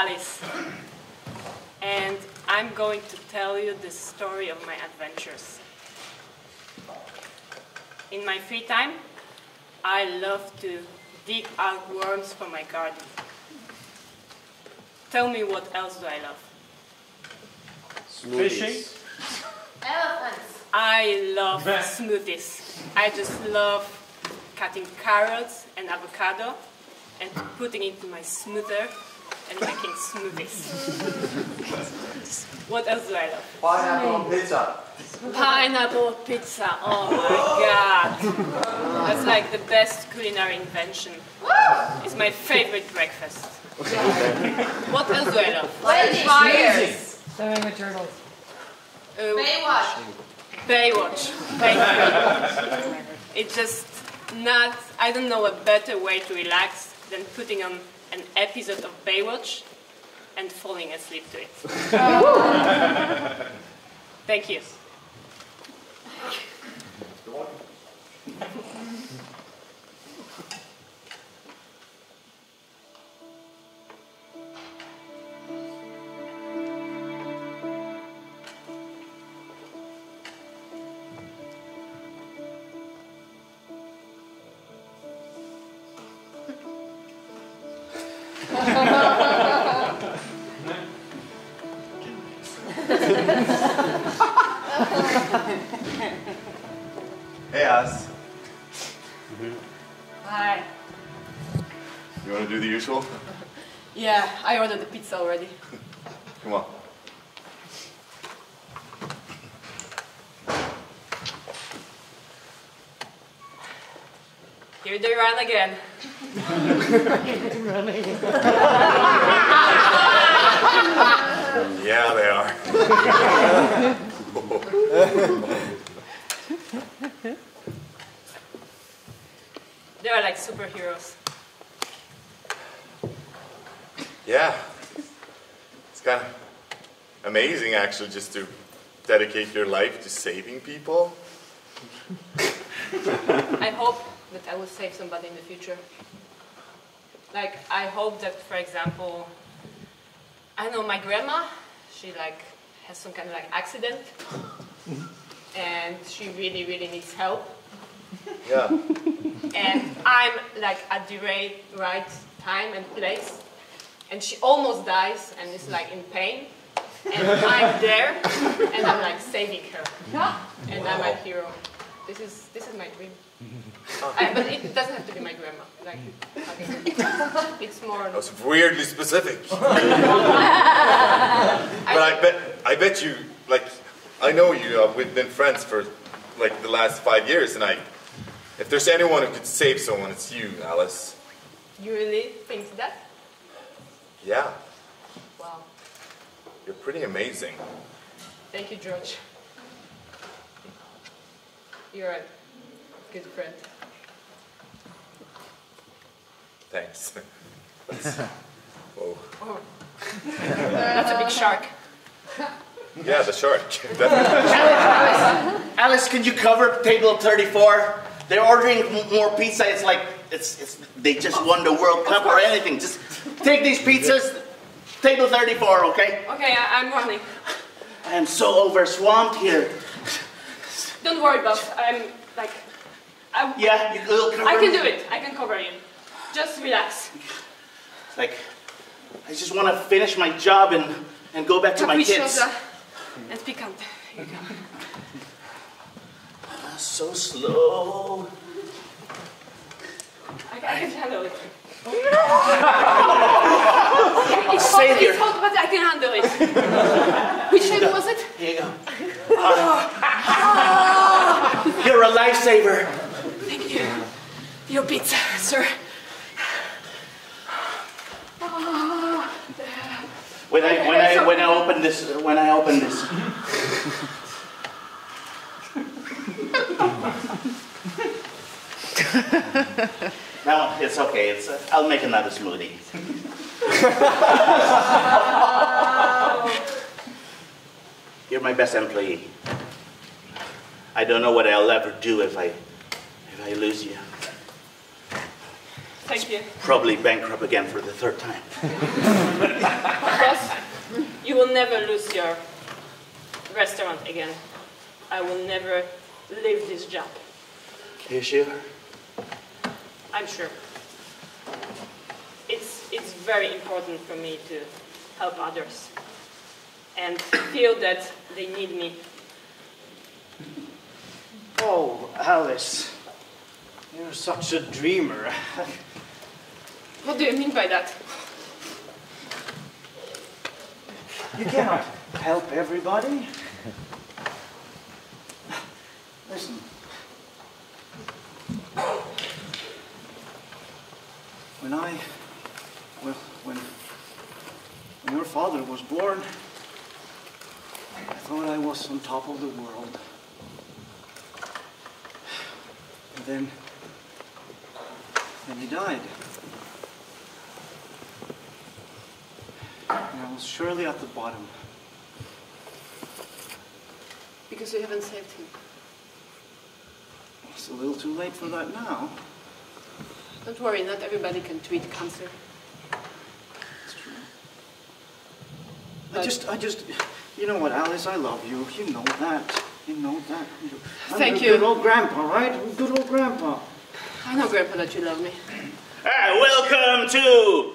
Alice, and I'm going to tell you the story of my adventures. In my free time, I love to dig out worms for my garden. Tell me what else do I love? Fishing. Elephants. I love smoothies. I just love cutting carrots and avocado and putting it in my smoother and making smoothies. what else do I love? Pineapple on pizza. Pineapple pizza. Oh my god. That's like the best culinary invention. It's my favorite breakfast. what else do I love? Wedding. Fires. Swimming with turtles. Uh, Baywatch. Baywatch. Baywatch. It's just not, I don't know a better way to relax than putting on an episode of Baywatch and falling asleep to it. Thank you. Run again. Yeah, they are. They are like superheroes. Yeah. It's kind of amazing, actually, just to dedicate your life to saving people. I hope that I will save somebody in the future. Like, I hope that, for example, I know, my grandma, she like has some kind of like accident and she really, really needs help. Yeah. And I'm like at the right, right time and place and she almost dies and is like in pain. And I'm there and I'm like saving her. Yeah. And I'm a hero. This is, this is my dream. I, but it doesn't have to be my grandma. Like, okay. it's more. That was weirdly specific. but I bet, I bet you, like, I know you. Uh, we've been friends for like the last five years, and I, if there's anyone who could save someone, it's you, Alice. You really think that? Yeah, Wow. you're pretty amazing. Thank you, George. You're a good friend. Thanks. That's, whoa. Oh. That's a big shark. Yeah, the shark. Definitely. Alice, could you cover table 34? They're ordering m- more pizza. It's like it's, it's they just won the World Cup or anything. Just take these pizzas. Table 34, okay? Okay, I, I'm running. I am so overswamped here. Don't worry, boss. I'm like, I, Yeah, you will cover I can do it. I can cover you. Just relax. It's like I just want to finish my job and and go back to my kids. And picante. Here you go. Ah, so slow. I, I can handle it. it's hot, it's hot, but I can handle it. Which table was it? Here you go. Ah. You're a lifesaver. You. Your pizza, sir. When I when I when I open this when I open this. no, it's okay. It's uh, I'll make another smoothie. You're my best employee. I don't know what I'll ever do if I I lose you. Thank you. Probably bankrupt again for the third time. Boss, you will never lose your restaurant again. I will never leave this job. Are You sure? I'm sure. It's, it's very important for me to help others and feel that they need me. Oh, Alice. You're such a dreamer. What do you mean by that? You cannot help everybody. Listen. When I, well, when, when your father was born, I thought I was on top of the world. And then, then he died. And I was surely at the bottom. Because haven't saved him. It's a little too late for that now. Don't worry, not everybody can treat cancer. It's true. I just, I just, you know what, Alice, I love you. You know that. You know that. I'm Thank you. Good old grandpa, right? Good old grandpa. I know, Grandpa, that you love me. Hey, welcome to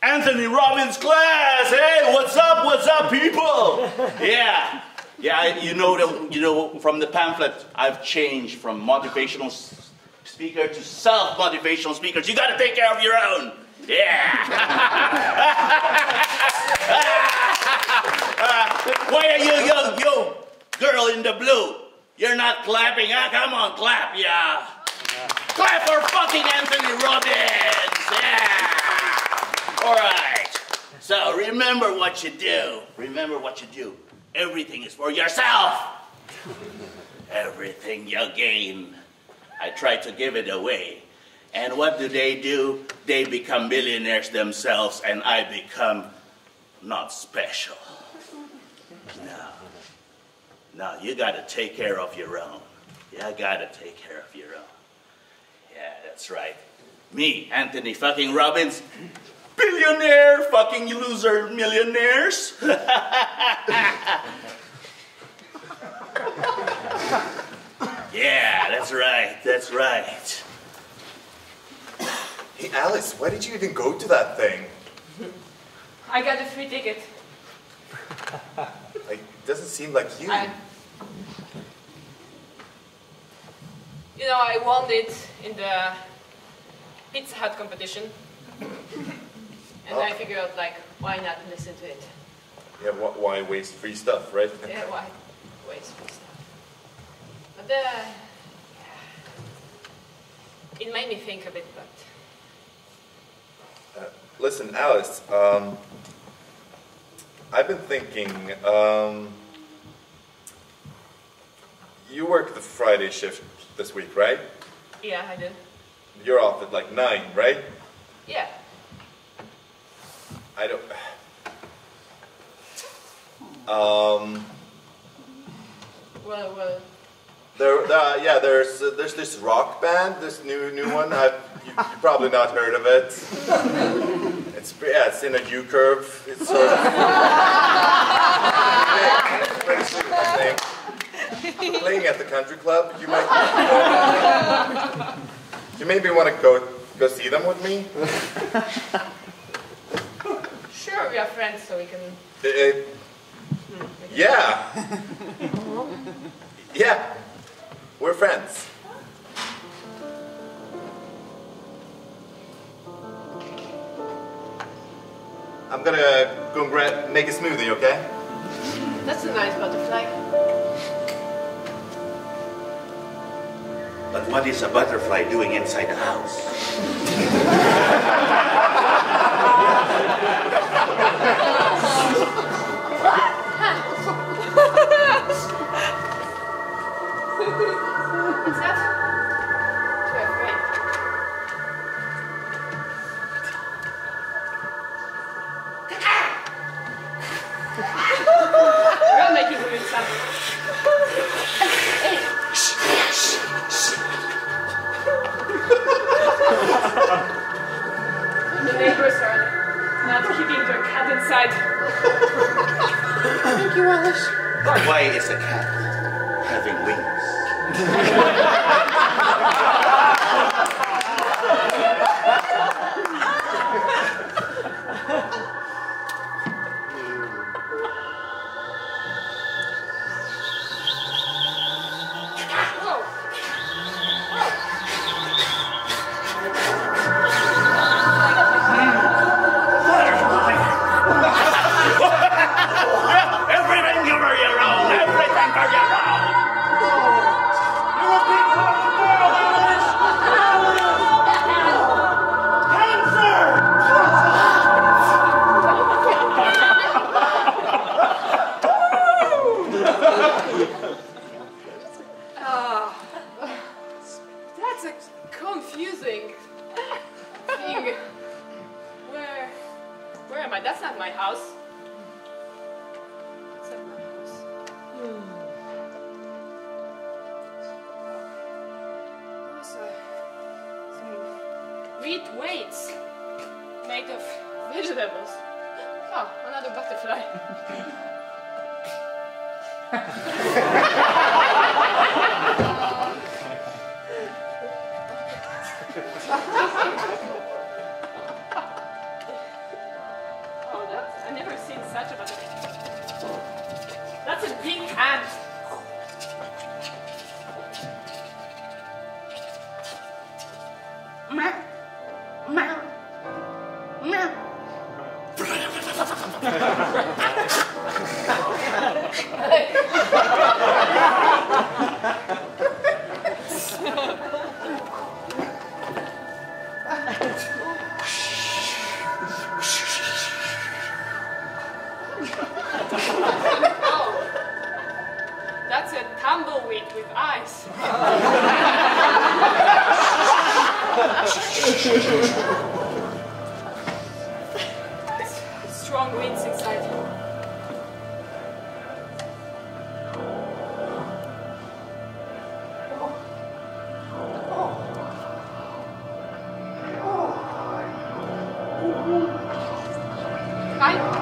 Anthony Robbins' class. Hey, what's up? What's up, people? Yeah, yeah. You know, the, you know, from the pamphlet, I've changed from motivational speaker to self-motivational speakers. You got to take care of your own. Yeah. Why are you, yo, yo, girl in the blue? You're not clapping, huh? Come on, clap, yeah. Clap for fucking Anthony Robbins! Yeah! Alright. So remember what you do. Remember what you do. Everything is for yourself. Everything you gain. I try to give it away. And what do they do? They become millionaires themselves, and I become not special. No. No, you gotta take care of your own. You gotta take care of your own. Yeah, that's right. Me, Anthony fucking Robbins, billionaire, fucking loser millionaires. yeah, that's right, that's right. Hey, Alice, why did you even go to that thing? I got a free ticket. Like, it doesn't seem like you. I, you know, I won it in the Pizza Hut competition. And I figured out, like, why not listen to it? Yeah, wh- why waste free stuff, right? Yeah, why waste free stuff? But uh, it made me think a bit, but Uh, listen, Alice, um, I've been thinking, um, you work the Friday shift this week, right? yeah, I did. You're off at like 9, right? Yeah. I don't. Um, Well, well, there, uh, yeah, there's uh, there's this rock band, this new new one. I've, you, you probably not heard of it. It's yeah, it's in a U curve. It's sort of very soothing thing. Playing at the country club. You might. you maybe want to go go see them with me. Sure, we are friends, so we can. Uh, uh, yeah. yeah. We're friends. I'm gonna go and gra- make a smoothie, okay? That's a nice butterfly. But what is a butterfly doing inside the house? That's not my house. That's not my house. Hmm. A, some wheat weights made of vegetables. Oh, another butterfly. Hi.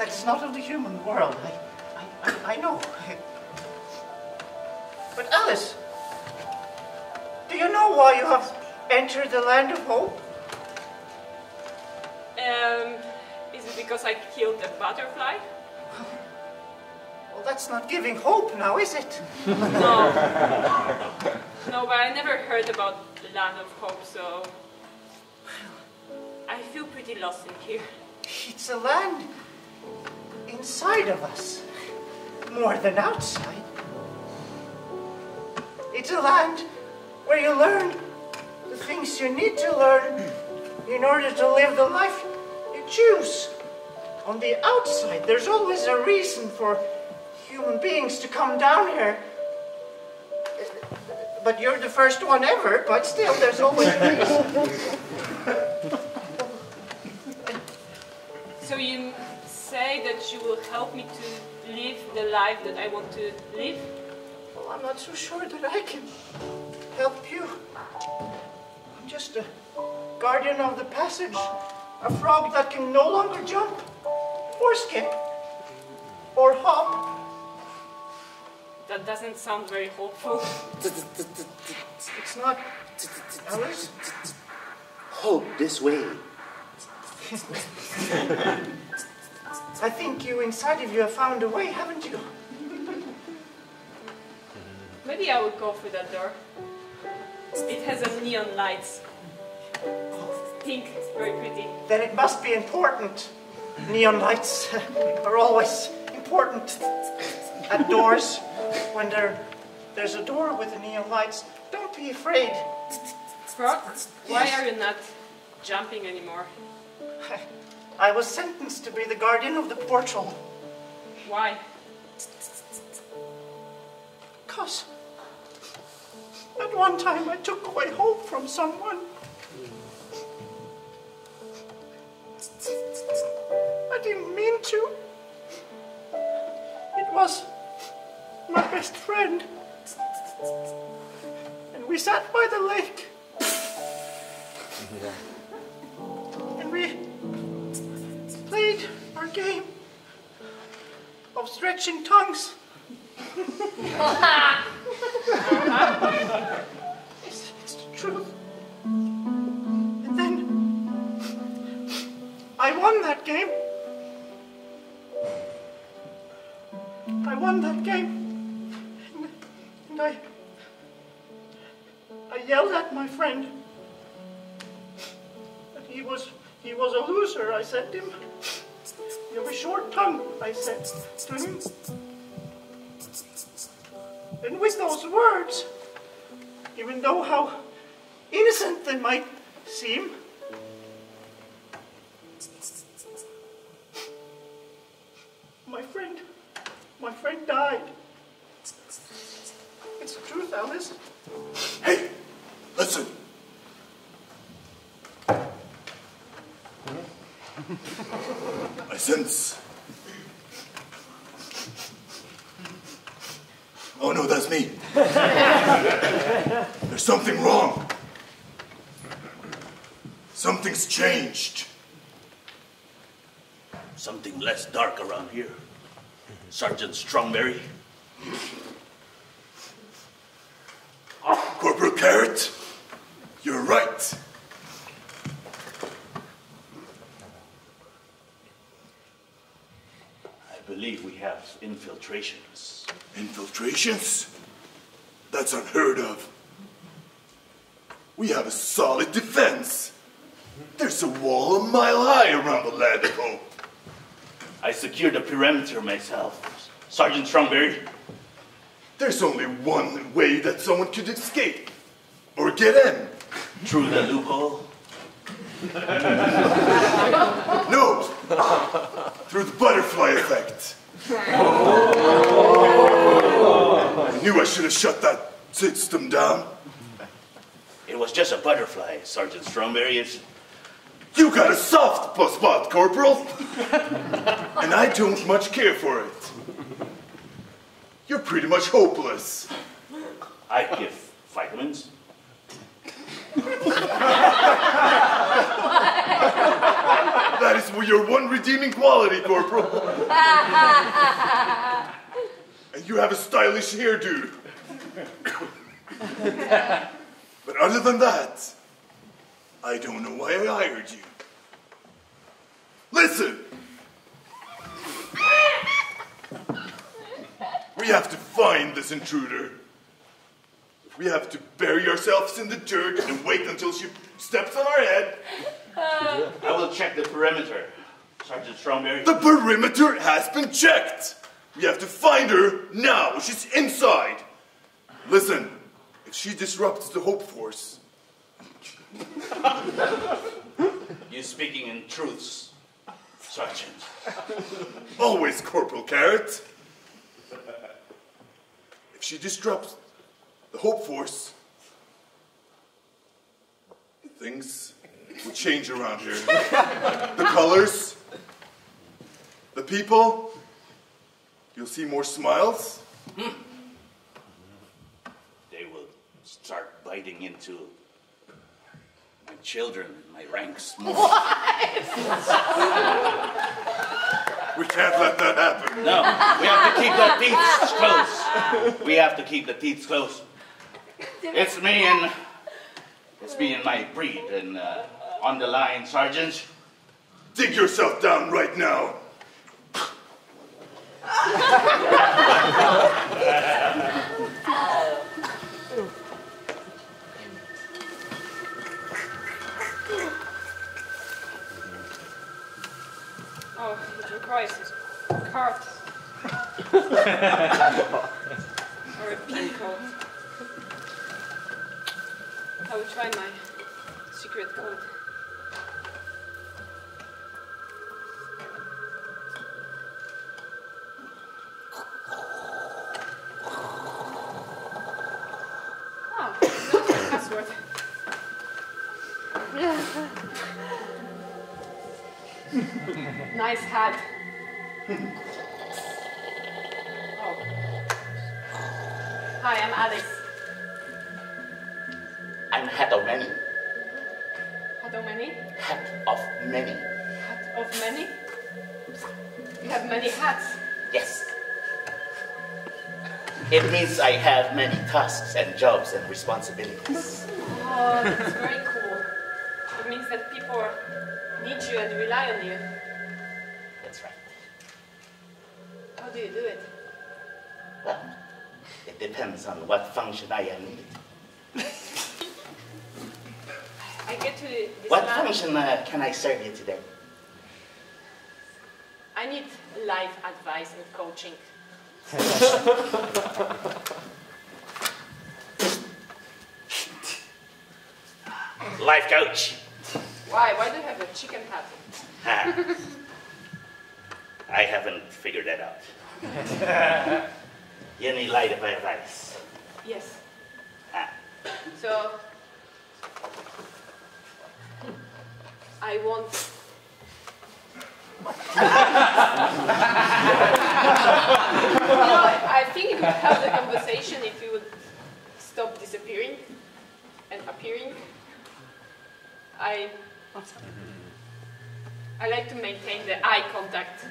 That's not of the human world. I, I, I, I know. But Alice, do you know why you have entered the land of hope? Um, is it because I killed a butterfly? Well, that's not giving hope now, is it? No. No, but I never heard about the land of hope, so Well. I feel pretty lost in here. It's a land inside of us, more than outside. It's a land where you learn the things you need to learn in order to live the life you choose. On the outside, there's always a reason for human beings to come down here. But you're the first one ever, but still, there's always a reason. So you say that you will help me to live the life that I want to live? Well, I'm not so sure that I can help you. I'm just a guardian of the passage, a frog that can no longer jump, or skip, or hop. That doesn't sound very hopeful. It's not. Alice? Hope this way. I think you inside of you have found a way, haven't you? Maybe I would go through that door. It has a neon lights. Pink, very pretty. Then it must be important. Neon lights are always important at doors. When there, there's a door with the neon lights, don't be afraid. Frog, why are you not jumping anymore? I was sentenced to be the guardian of the portal. Why? Because at one time I took away hope from someone. I didn't mean to. It was my best friend. And we sat by the lake. And we played our game of stretching tongues. It's, it's the truth. And then I won that game. I won that game. And, and I I yelled at my friend. That he was he was a loser, I said to him. You have a short tongue, I said to him. And with those words, even though how innocent they might seem, my friend, my friend died. It's the truth, Alice. Hey, listen. I sense. Oh no, that's me. There's something wrong. Something's changed. Something less dark around here. Sergeant Strongberry. Ah, Corporal Carrot, you're right. I believe we have infiltrations. Infiltrations? That's unheard of. We have a solid defense. There's a wall a mile high around the land of hope. I secured the perimeter myself. Sergeant Strongberry, There's only one way that someone could escape or get in. through the loophole. No, through the butterfly effect. I knew I should have shut that system down. It was just a butterfly, Sergeant Strongberry. It's, You got a soft spot, Corporal. and I don't much care for it. You're pretty much hopeless. I give vitamins. That is your one redeeming quality, Corporal. and you have a stylish hairdo. But other than that, I don't know why I hired you. Listen! We have to find this intruder. We have to bury ourselves in the dirt and wait until she steps on our head, I will check the perimeter, Sergeant Strongberry. The perimeter has been checked. We have to find her now. She's inside. Listen, if she disrupts the Hope Force, You're speaking in truths, Sergeant. always Corporal Carrot. If she disrupts the Hope Force, things will change around here. the colors, the people, you'll see more smiles. They will start biting into my children in my ranks more. We can't let that happen. No, we have to keep the teeth close. We have to keep the teeth close. It's me and it's me and my breed and uh, on the line, Sergeant. Dig yourself down right now. Oh, it requires card. or a pin. I will try my secret code. Nice hat. Oh. Hi, I'm Alice. I'm head of many. How many? Head of many. Hat of many? You have many hats. Yes. It means I have many tasks and jobs and responsibilities. Oh, that's very cool. It means that people you and rely on you. That's right. How do you do it? Well, it depends on what function I am needed. I get to What function uh, can I serve you today? I need life advice and coaching. Life coach. Why? Why do you have a chicken hat? Ah. I haven't figured that out. you need light of advice. Yes. Ah. So I want. you know, I think it would help the conversation if you would stop disappearing and appearing. I I like to maintain the eye contact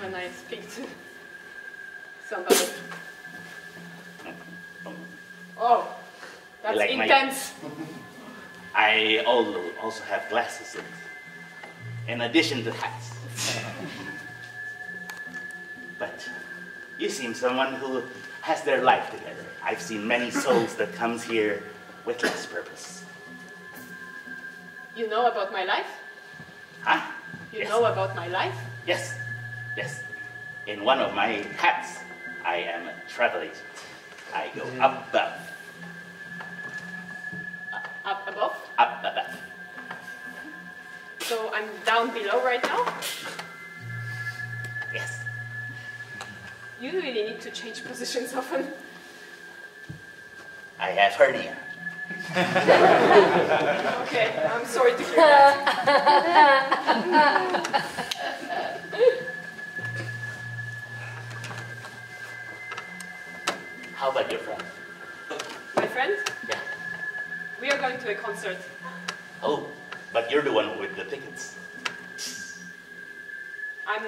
when I speak to somebody. Oh, that's like my- intense. I al- also have glasses in, in addition to hats. but you seem someone who has their life together. I've seen many souls that comes here with less purpose. You know about my life? Huh? You Yes. know about my life? Yes, yes. In one of my hats, I am a travel agent. I go up above, uh, Up above? up above. So I'm down below right now? Yes. You really need to change positions often. I have hernia. Okay, I'm sorry to hear that. How about your friend? My friend, Yeah. we are going to a concert. Oh, but you're the one with the tickets. I'm.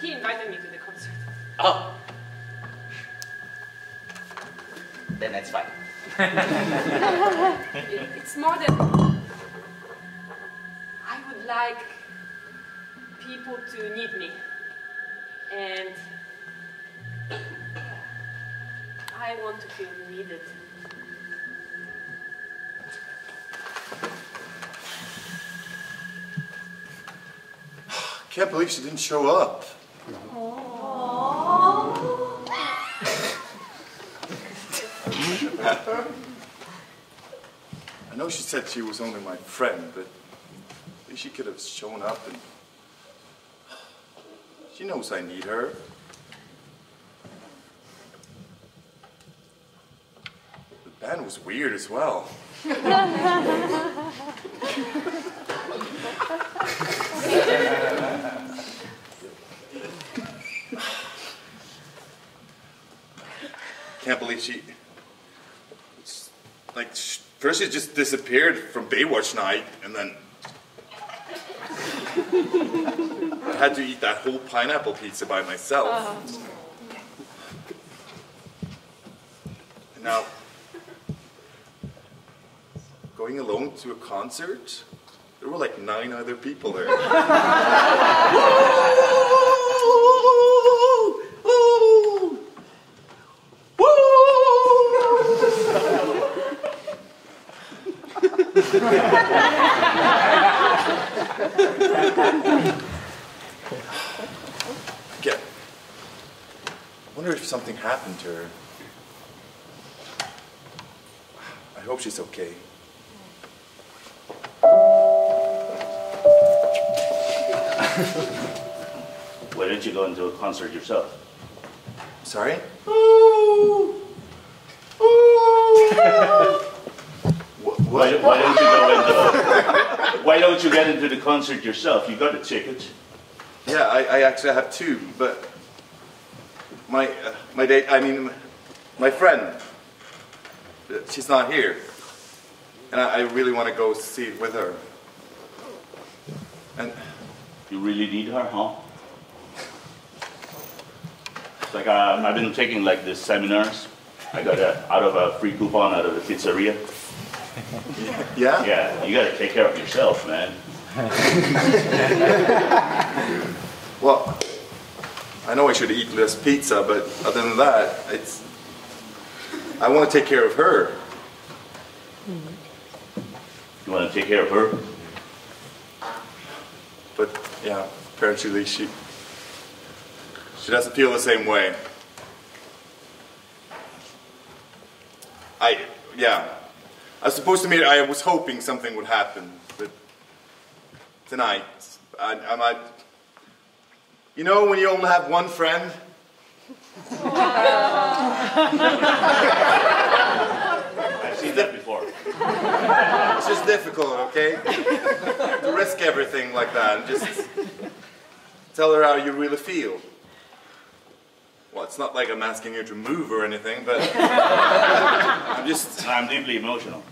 He invited me to the concert. Oh. Then that's fine. It- it's more than. I would like people to need me. And. I want to feel needed. Can't believe she didn't show up. I know she said she was only my friend, but at least she could have shown up and. She knows I need her. The band was weird as well. Can't believe she. It's first she just disappeared from Baywatch night, and then I had to eat that whole pineapple pizza by myself. And now, going alone to a concert, there were like nine other people there. Again, I wonder if something happened to her. I hope she's okay. Why don't you go into a concert yourself? Sorry? Why, why don't you go into? Why don't you get into the concert yourself? You got a ticket. Yeah, I, I actually have two, but my uh, my date, I mean, my friend, uh, she's not here, and I, I really want to go see it with her. And You really need her, huh? It's like uh, I've been taking like these seminars. I got a, out of a free coupon out of the pizzeria. yeah, Yeah, you gotta take care of yourself, man. well, I know I should eat less pizza, but other than that, it's I want to take care of her. You wanna take care of her? But yeah, apparently she she doesn't feel the same way. I yeah. I was supposed to meet I was hoping something would happen, but tonight I, I might you know when you only have one friend? I've seen that before. It's just difficult, okay? to risk everything like that and just tell her how you really feel. Well, it's not like I'm asking you to move or anything, but I'm just I'm deeply emotional.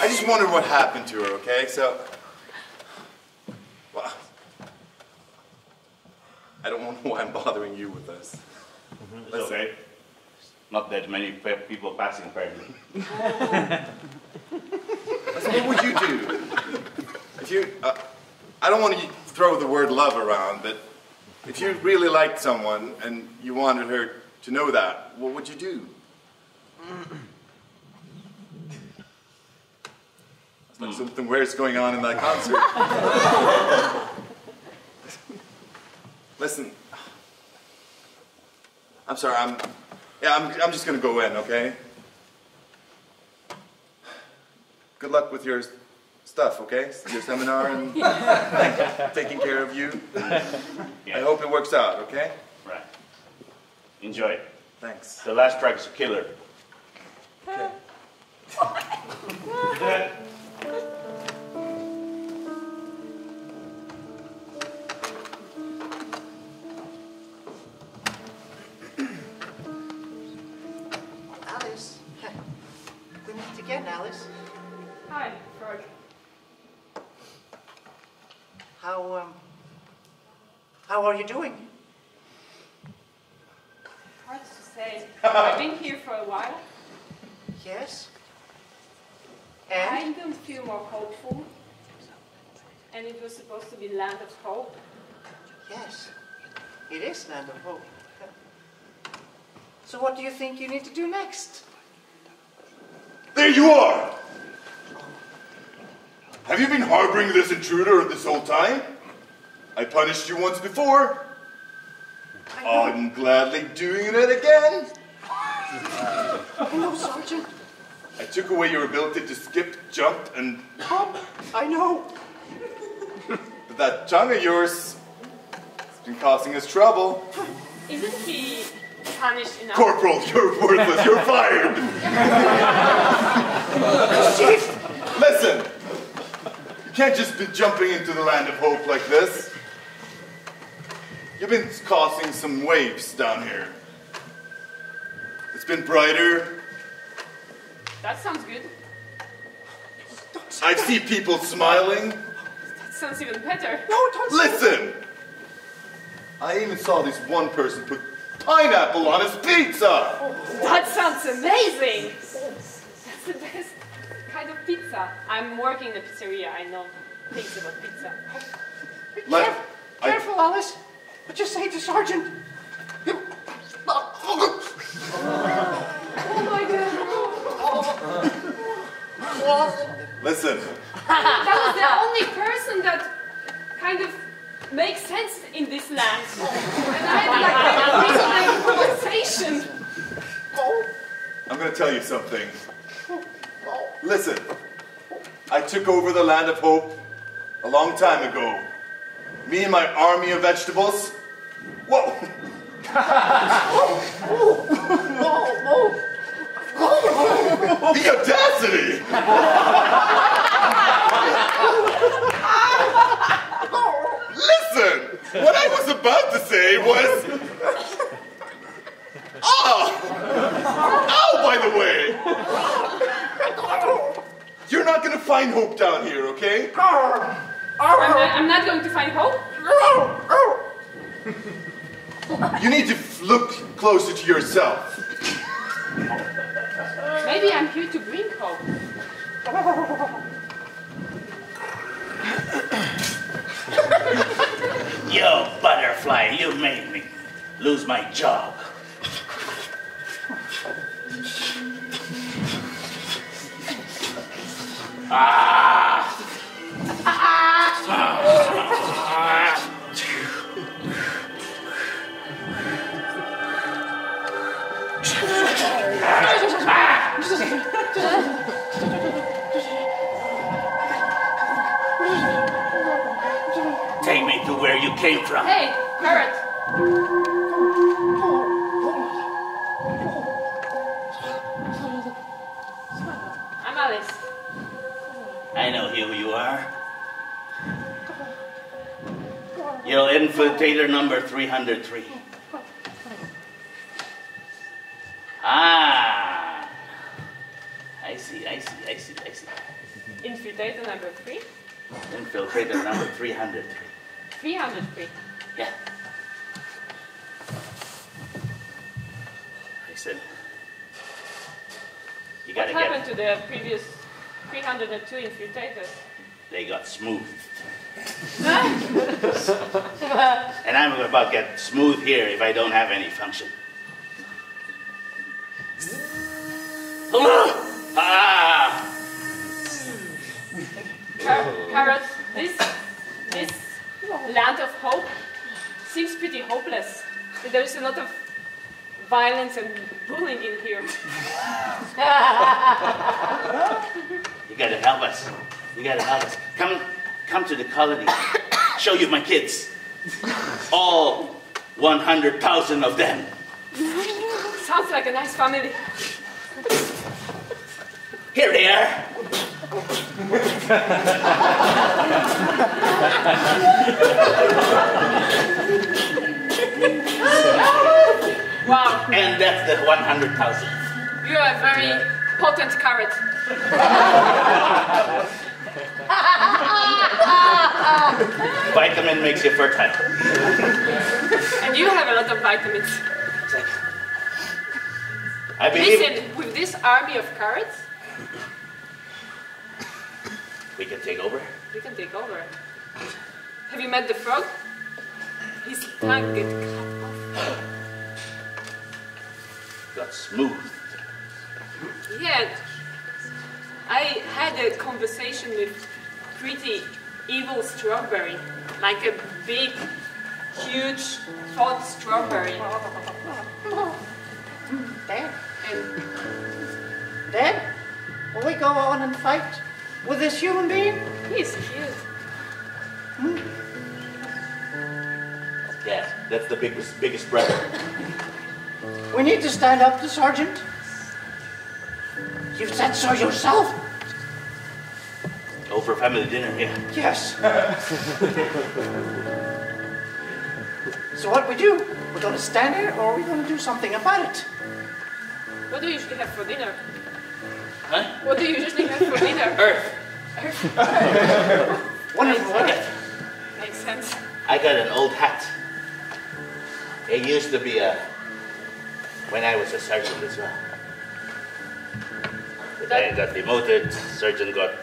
I just wondered what happened to her, okay? So well, I don't know why I'm bothering you with this. It's okay. Not that many people passing apparently. So what would you do? If you, uh, I don't want to throw the word love around, but if you really liked someone and you wanted her to know that, what would you do? It's Mm. like something weird's going on in that concert. Listen, I'm sorry. I'm, yeah, I'm, I'm just gonna go in, okay? Good luck with your stuff, okay? Your seminar and taking care of you. I hope it works out, okay? right. Enjoy. It. Thanks. The last track is a killer. Okay. are you doing? Hard to say. I've been here for a while. Yes? I And? don't feel more hopeful. And it was supposed to be land of hope. Yes. It is Land of Hope. So what do you think you need to do next? There you are! Have you been harboring this intruder this whole time? I punished you once before. I know, I'm gladly doing it again. I know, Sergeant. I took away your ability to skip, jump, and Pop, I know. but that tongue of yours has been causing us trouble. Isn't he punished enough? Corporal, you're worthless. You're fired. Chief! Listen, you can't just be jumping into the land of hope like this. You've been causing some waves down here. It's been brighter. That sounds good. I see people smiling. That sounds even better. No, don't Listen! I even saw this one person put pineapple on his pizza! That sounds amazing! That's the best kind of pizza. I'm working in a pizzeria, I know things about pizza. Let- Careful, I- careful, Alice. But just say to Sergeant. Oh my god! Listen, That was the only person that kind of makes sense in this land. And I had like a reasonable conversation. I'm gonna tell you something. Listen, I took over the land of hope a long time ago. Me and my army of vegetables. Whoa! the audacity! Listen! What I was about to say was. Ah! Oh, by the way! You're not gonna find hope down here, okay? I'm not, I'm not going to find hope. You need to look closer to yourself. Maybe I'm here to bring hope. Yo, butterfly, you made me lose my job. Ah. Ah. Ah. Take me to where you came from. Hey, carrot. I'm Alice. I know who you are. You're infiltrator number 303. Infiltrator number three. Infiltrator number 303. 303. Yeah. I said, you What gotta happened get to the previous 302 infiltrators? They got smooth. and I'm about to get smooth here if I don't have any function. ah! Car- carrot, this, this land of hope seems pretty hopeless. There's a lot of violence and bullying in here. You gotta help us. You gotta help us. Come, come to the colony. Show you my kids. All 100,000 of them. Sounds like a nice family. Here they are. Wow, And that's the 100,000. you're a very potent carrot. Vitamin makes you fertile. And you have a lot of vitamins. I believe Listen, with this army of carrots, we can take over. we can take over. Have you met the frog? His tongue get cut off. Got smooth. Yeah, I had a conversation with pretty evil strawberry, like a big, huge, hot strawberry. Dad, And Dad, will we go on and fight with this human being? he's cute. Yes, that's the biggest, biggest brother. We need to stand up to Sergeant. You've said so yourself. Go for family dinner here. Yes. so what we do? We're going to stand here, or are we going to do something about it? What do you usually have for dinner? Huh? What do you usually have for dinner? Earth. Wonderful. Okay. Makes sense. I got an old hat. It used to be a. When I was a sergeant as well. But I got demoted. Sergeant got.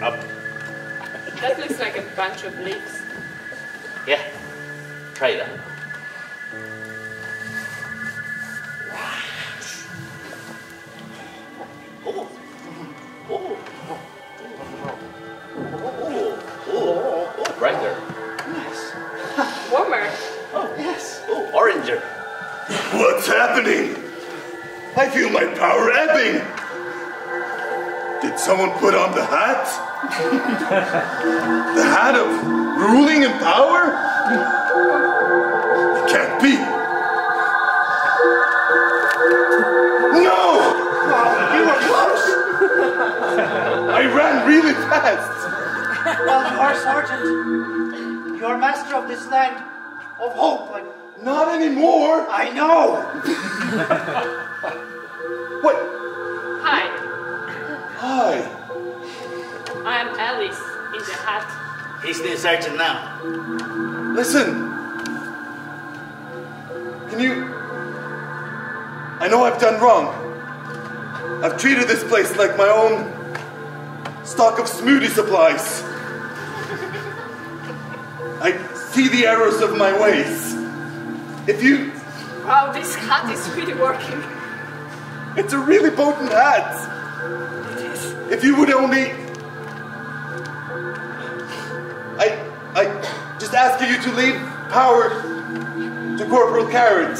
got up. That looks like a bunch of leaves. Yeah. Try that. Oh. What's happening? I feel my power ebbing. Did someone put on the hat? the hat of ruling and power? It can't be. No! You were close. I ran really fast. Well, you are sergeant. You are master of this land of hope. And Not anymore. I know. What? Hi, Hi. I am Alice in the hat. He's the sergeant now. Listen. Can you. I know I've done wrong. I've treated this place like my own stock of smoothie supplies. I see the errors of my ways. If you. Wow, this hat is really working. It's a really potent hat. It is. If you would only. I. I just asking you to leave power to Corporal Carrot.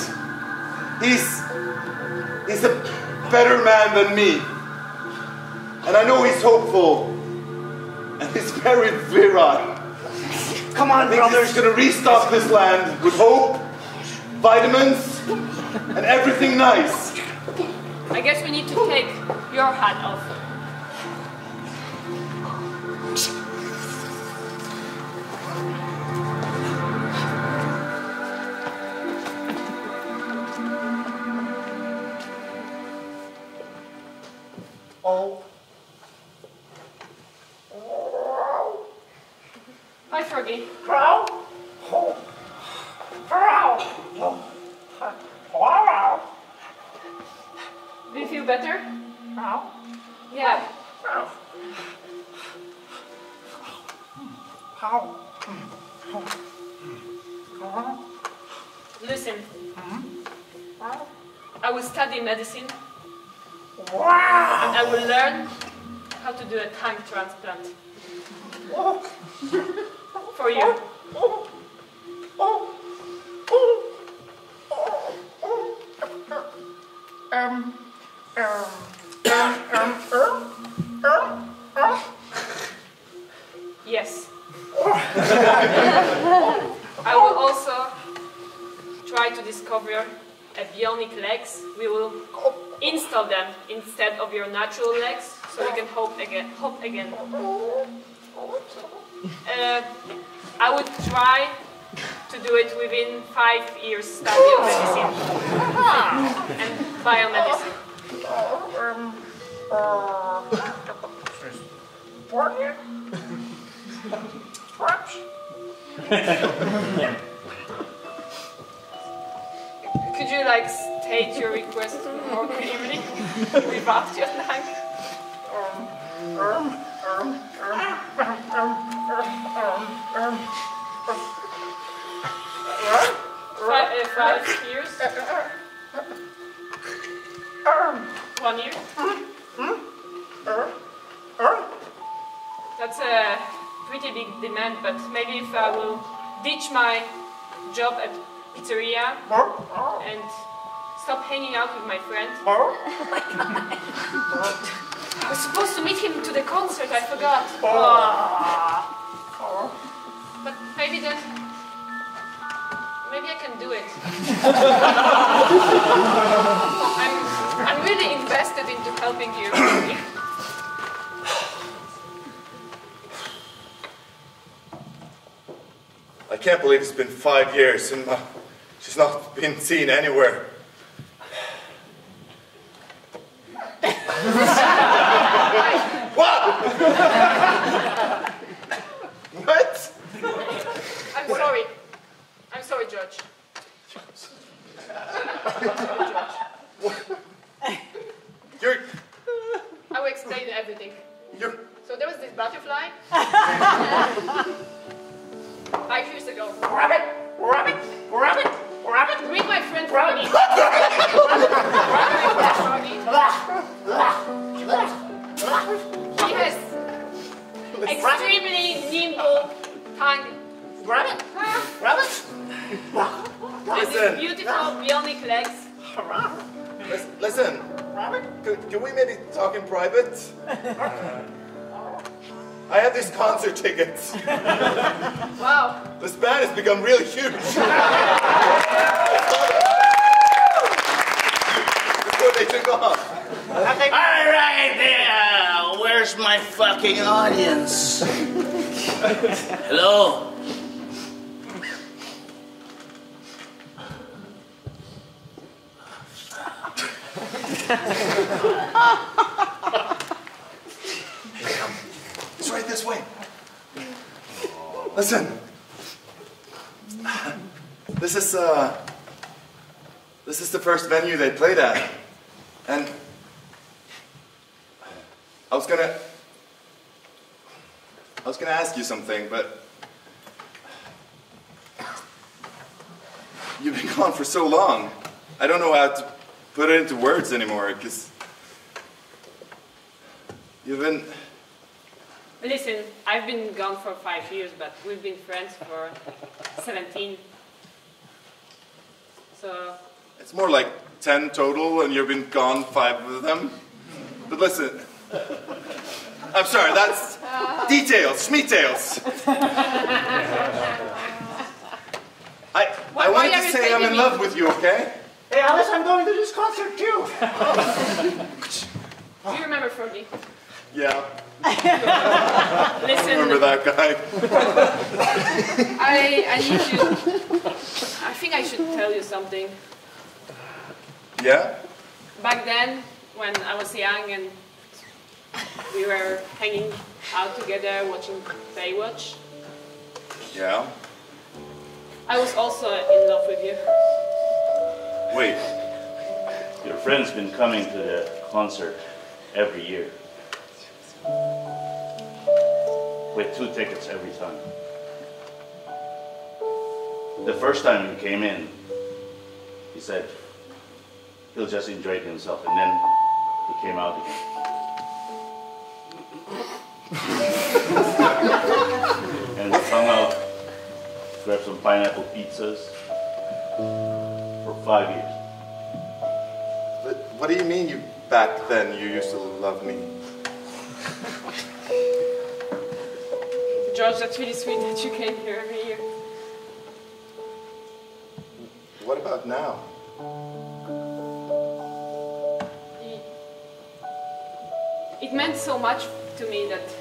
He's. He's a better man than me. And I know he's hopeful. And he's very virile. Come on, I think brothers. he's gonna restock this land with hope, vitamins, and everything nice. I guess we need to take your hat off. Oh, Hi, Froggy. crow. Oh. Do you feel better? Crow. Yeah. How? Listen. I will study medicine Wow. and I will learn how to do a tongue transplant for you. Again. Uh, I would try to do it within five years study of medicine and biomedicine. Um, uh, California? Perhaps? Could you like state your request more clearly without your tongue? Five, five years? One year? That's a pretty big demand, but maybe if I will ditch my job at pizzeria and stop hanging out with my friend. Oh I was supposed to meet him to the concert, I forgot. Ah. But maybe then, maybe I can do it. I'm, I'm really invested into helping you. I can't believe it's been five years and uh, she's not been seen anywhere. What? I'm sorry. I'm sorry, George. You're, I will explain everything. you're, So there was this butterfly. Five years ago. Rabbit, rabbit, rabbit, rabbit. Bring my friend Froggy. Froggy. He has extremely nimble tongue. Rabbit, rabbit. And Listen. his beautiful bionic legs. lis- listen. Could, can we maybe talk in private? Uh, I have these concert tickets. Wow. This band has become really huge. Before they took off. All right, there. Where's my fucking audience? Hello. It's right this way. Listen. This is uh this is the first venue they played at. And I was gonna I was gonna ask you something, but you've been gone for so long. I don't know how to put it into words anymore, because you've been Listen, I've been gone for five years, but we've been friends for 17. So, It's more like 10 total, and you've been gone five of them. But listen, I'm sorry, that's details, details. I, I Why- why wanted to say I'm in me? love with you, okay? Hey, Alice, I'm going to this concert too. do you remember Froggy? Yeah, Listen, remember that guy? I, I need you. I think I should tell you something. Yeah? Back then, when I was young and we were hanging out together watching Baywatch, Yeah? I was also in love with you. Wait, Your friend's been coming to the concert every year. With two tickets every time. The first time he came in, he said he'll just enjoy himself, and then he came out again. and we hung out, grabbed some pineapple pizzas for five years. but what do you mean you back then you used to love me? George, that's really sweet that you came here every year. What about now? It meant so much to me that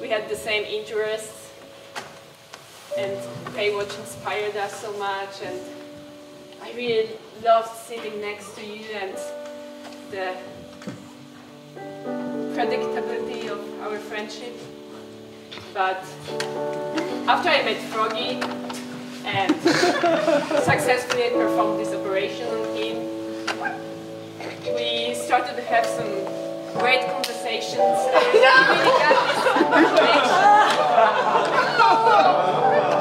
we had the same interests and Baywatch inspired us so much and I really loved sitting next to you and the predictability of our friendship. But after I met Froggy and successfully performed this operation on him, we started to have some great conversations connection.